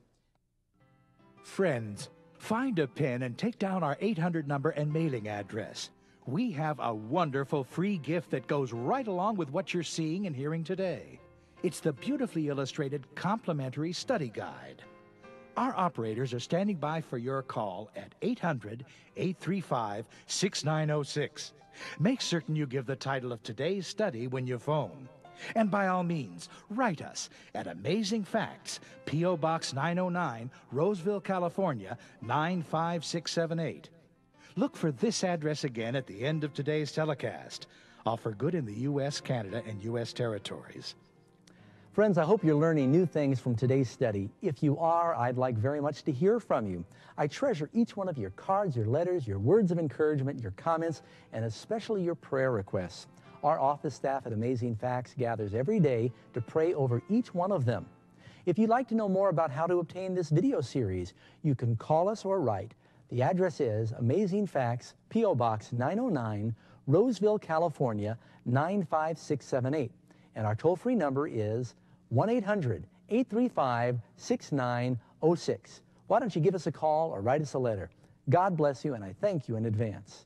Friends, find a pen and take down our 800 number and mailing address. We have a wonderful free gift that goes right along with what you're seeing and hearing today. It's the beautifully illustrated complimentary study guide. Our operators are standing by for your call at 800 835 6906. Make certain you give the title of today's study when you phone. And by all means, write us at Amazing Facts, P.O. Box 909, Roseville, California 95678. Look for this address again at the end of today's telecast. All for good in the U.S., Canada, and U.S. territories. Friends, I hope you're learning new things from today's study. If you are, I'd like very much to hear from you. I treasure each one of your cards, your letters, your words of encouragement, your comments, and especially your prayer requests. Our office staff at Amazing Facts gathers every day to pray over each one of them. If you'd like to know more about how to obtain this video series, you can call us or write. The address is Amazing Facts, P.O. Box 909, Roseville, California 95678. And our toll free number is 1 800 835 6906. Why don't you give us a call or write us a letter? God bless you, and I thank you in advance.